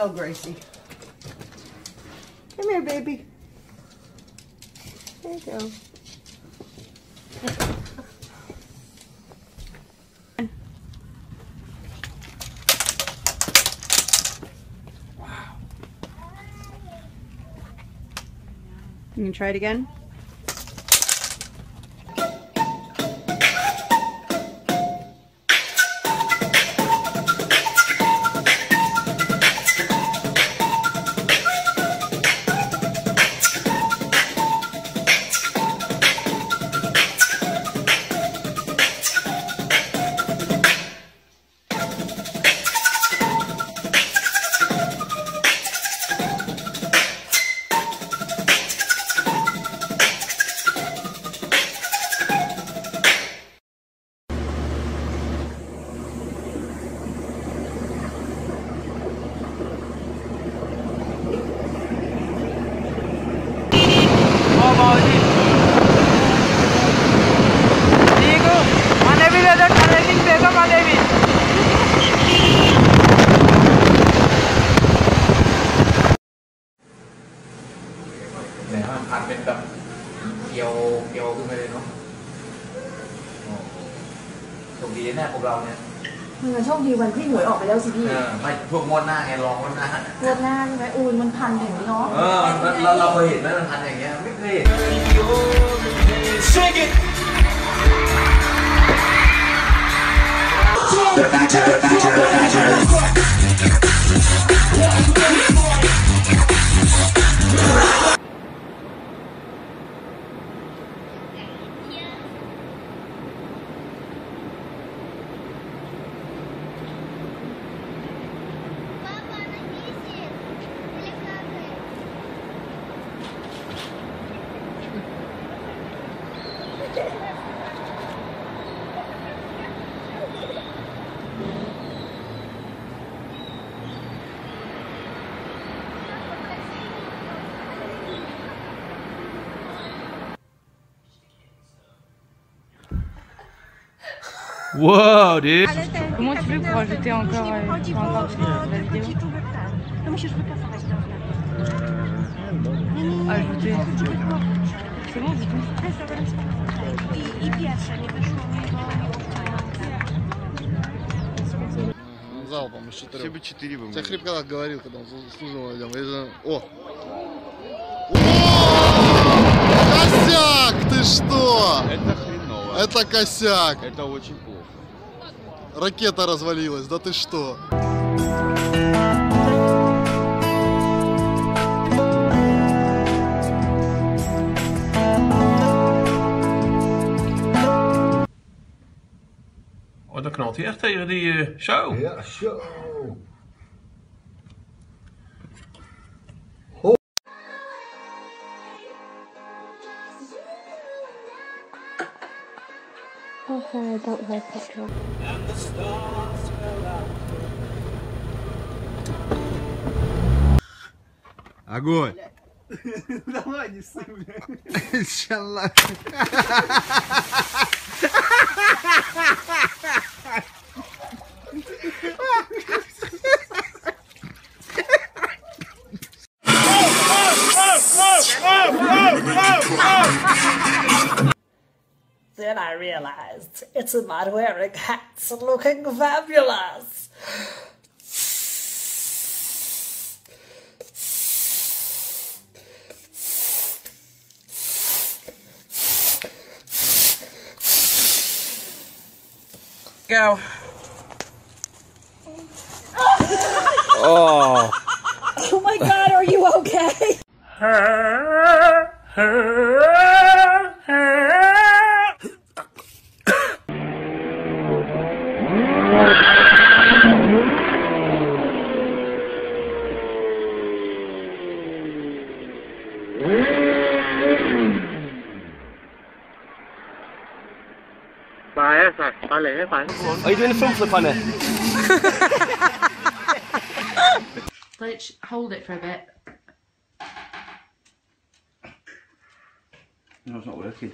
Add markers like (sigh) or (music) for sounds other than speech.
so Gracie. Come here, baby. There you go. You can try it again. โชคดีแน่พวกเราเนี่ยมันอะโชคดีวันที่หวยออกไปแล้วสิพี่เออไม่พวกงวดหน้าไงลองงวดหน้า งวดหน้าใช่ไหมอูนมันพันอย่างนี้เนาะเออเราเราเคยเห็นไหมมันพันอย่างเงี้ยไม่เคยเห็น Sing it. Wow, dude. Comment tu fais pour rajouter encore, euh, encore la vidéo. Ajouter. C'est bon, du coup. Залпом из четырех. Все бы четыре бы. Я хрип когда говорил, когда он служил же- О! О! Косяк! Ты что? Это. Это косяк. Это очень плохо. Ракета развалилась. Да ты что? Oh, dan knalt hij echt tegen die... eh, zo. Ja, zo. Okay, I don't like petrol. Огонь. (laughs) Давай, не ссы, бля. Иншаллах. Then I realized it's a man wearing hats and looking fabulous. Go. Oh (laughs) oh my god, are you okay? Eh, Are you doing a front flip on it? (laughs) Let's hold it for a bit. No, it's not working.